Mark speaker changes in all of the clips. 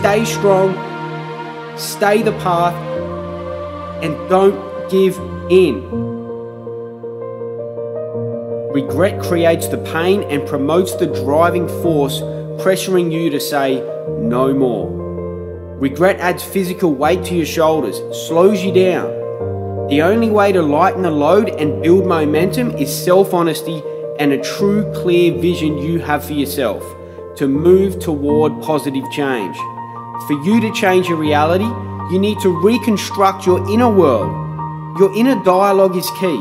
Speaker 1: stay strong, stay the path, and don't give in. Regret creates the pain and promotes the driving force, pressuring you to say no more. Regret adds physical weight to your shoulders, slows you down. The only way to lighten the load and build momentum is self honesty and a true, clear vision you have for yourself to move toward positive change. For you to change your reality, you need to reconstruct your inner world. Your inner dialogue is key.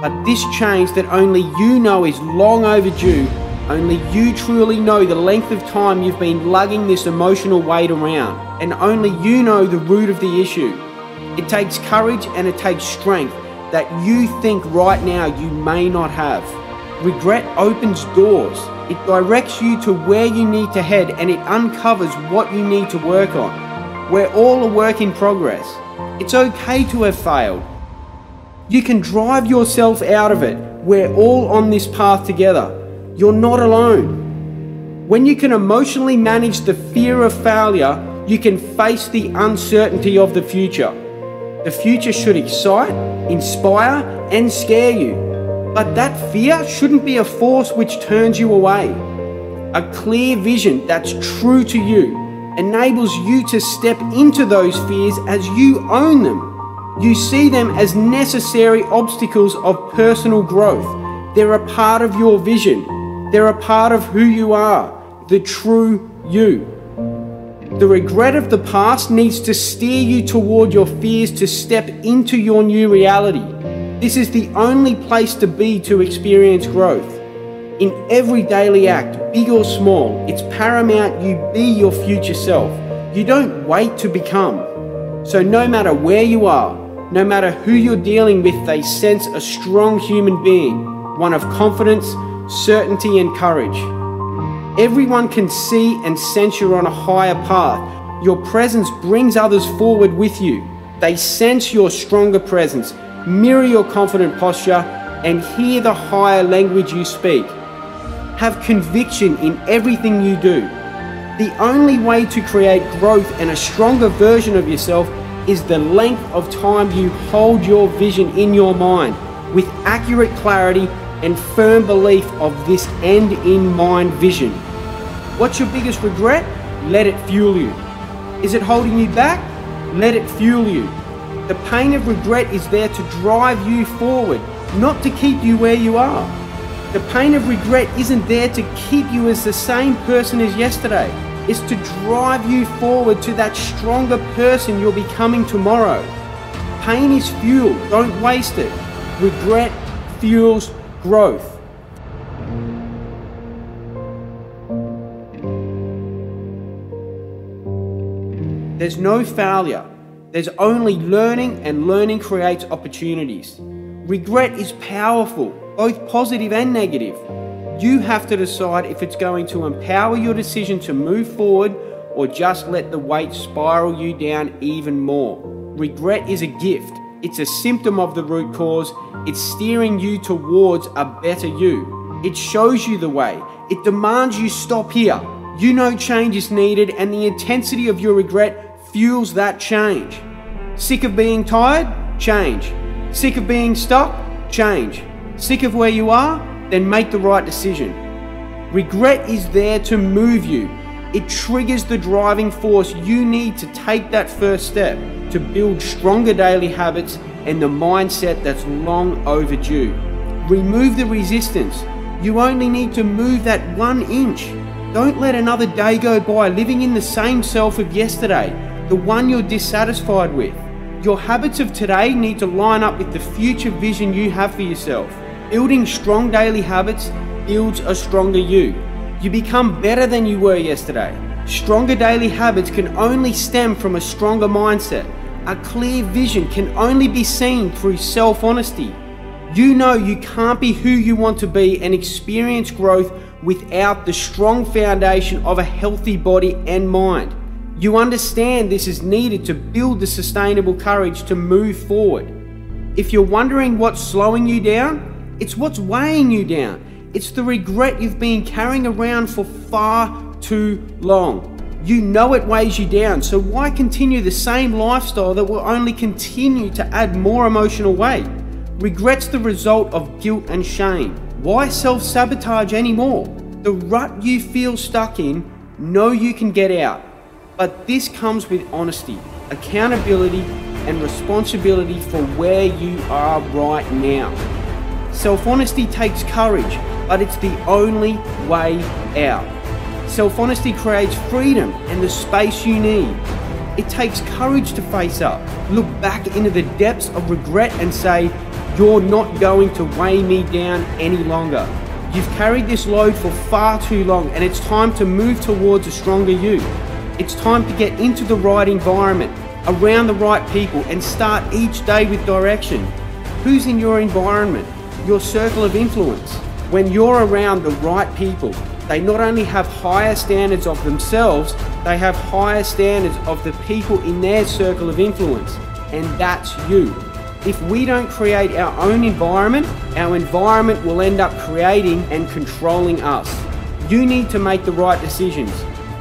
Speaker 1: But this change that only you know is long overdue, only you truly know the length of time you've been lugging this emotional weight around, and only you know the root of the issue. It takes courage and it takes strength that you think right now you may not have. Regret opens doors. It directs you to where you need to head and it uncovers what you need to work on. We're all a work in progress. It's okay to have failed. You can drive yourself out of it. We're all on this path together. You're not alone. When you can emotionally manage the fear of failure, you can face the uncertainty of the future. The future should excite, inspire, and scare you. But that fear shouldn't be a force which turns you away. A clear vision that's true to you enables you to step into those fears as you own them. You see them as necessary obstacles of personal growth. They're a part of your vision. They're a part of who you are, the true you. The regret of the past needs to steer you toward your fears to step into your new reality. This is the only place to be to experience growth. In every daily act, big or small, it's paramount you be your future self. You don't wait to become. So, no matter where you are, no matter who you're dealing with, they sense a strong human being, one of confidence, certainty, and courage. Everyone can see and sense you're on a higher path. Your presence brings others forward with you. They sense your stronger presence, mirror your confident posture, and hear the higher language you speak. Have conviction in everything you do. The only way to create growth and a stronger version of yourself is the length of time you hold your vision in your mind with accurate clarity and firm belief of this end in mind vision. What's your biggest regret? Let it fuel you. Is it holding you back? Let it fuel you. The pain of regret is there to drive you forward, not to keep you where you are. The pain of regret isn't there to keep you as the same person as yesterday. It's to drive you forward to that stronger person you're becoming tomorrow. Pain is fuel, don't waste it. Regret fuels growth. There's no failure. There's only learning, and learning creates opportunities. Regret is powerful, both positive and negative. You have to decide if it's going to empower your decision to move forward or just let the weight spiral you down even more. Regret is a gift. It's a symptom of the root cause. It's steering you towards a better you. It shows you the way. It demands you stop here. You know change is needed, and the intensity of your regret fuels that change. Sick of being tired? Change. Sick of being stuck? Change. Sick of where you are? Then make the right decision. Regret is there to move you. It triggers the driving force you need to take that first step to build stronger daily habits and the mindset that's long overdue. Remove the resistance. You only need to move that one inch. Don't let another day go by living in the same self of yesterday the one you're dissatisfied with. Your habits of today need to line up with the future vision you have for yourself. Building strong daily habits builds a stronger you. You become better than you were yesterday. Stronger daily habits can only stem from a stronger mindset. A clear vision can only be seen through self honesty. You know you can't be who you want to be and experience growth without the strong foundation of a healthy body and mind. You understand this is needed to build the sustainable courage to move forward. If you're wondering what's slowing you down, it's what's weighing you down. It's the regret you've been carrying around for far too long. You know it weighs you down, so why continue the same lifestyle that will only continue to add more emotional weight? Regret's the result of guilt and shame. Why self sabotage anymore? The rut you feel stuck in, know you can get out. But this comes with honesty, accountability, and responsibility for where you are right now. Self honesty takes courage, but it's the only way out. Self honesty creates freedom and the space you need. It takes courage to face up, look back into the depths of regret and say, You're not going to weigh me down any longer. You've carried this load for far too long and it's time to move towards a stronger you. It's time to get into the right environment, around the right people, and start each day with direction. Who's in your environment? Your circle of influence. When you're around the right people, they not only have higher standards of themselves, they have higher standards of the people in their circle of influence. And that's you. If we don't create our own environment, our environment will end up creating and controlling us. You need to make the right decisions.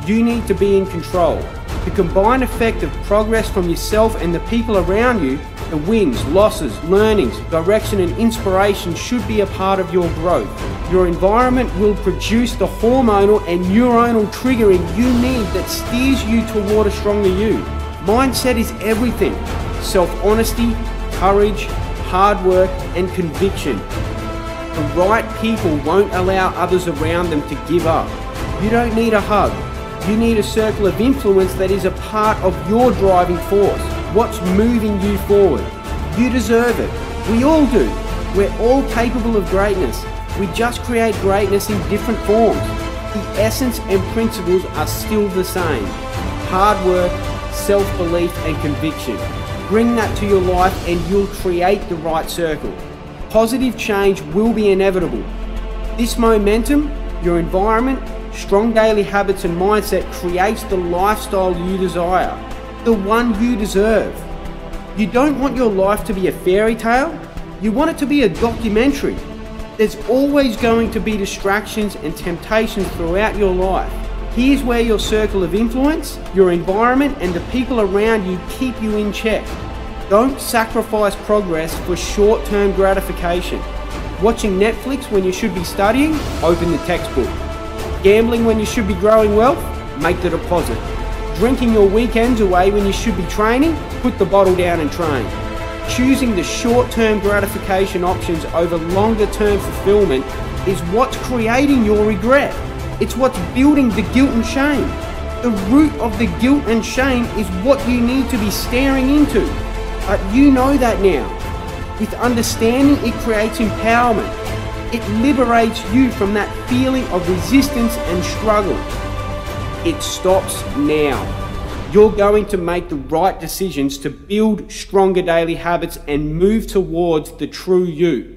Speaker 1: You need to be in control. The combined effect of progress from yourself and the people around you, the wins, losses, learnings, direction, and inspiration should be a part of your growth. Your environment will produce the hormonal and neuronal triggering you need that steers you toward a stronger you. Mindset is everything self honesty, courage, hard work, and conviction. The right people won't allow others around them to give up. You don't need a hug. You need a circle of influence that is a part of your driving force. What's moving you forward? You deserve it. We all do. We're all capable of greatness. We just create greatness in different forms. The essence and principles are still the same. Hard work, self-belief and conviction. Bring that to your life and you'll create the right circle. Positive change will be inevitable. This momentum, your environment, strong daily habits and mindset creates the lifestyle you desire, the one you deserve. You don't want your life to be a fairy tale, you want it to be a documentary. There's always going to be distractions and temptations throughout your life. Here's where your circle of influence, your environment, and the people around you keep you in check. Don't sacrifice progress for short term gratification. Watching Netflix when you should be studying? Open the textbook. Gambling when you should be growing wealth? Make the deposit. Drinking your weekends away when you should be training? Put the bottle down and train. Choosing the short term gratification options over longer term fulfillment is what's creating your regret. It's what's building the guilt and shame. The root of the guilt and shame is what you need to be staring into. But you know that now. With understanding, it creates empowerment. It liberates you from that feeling of resistance and struggle. It stops now. You're going to make the right decisions to build stronger daily habits and move towards the true you.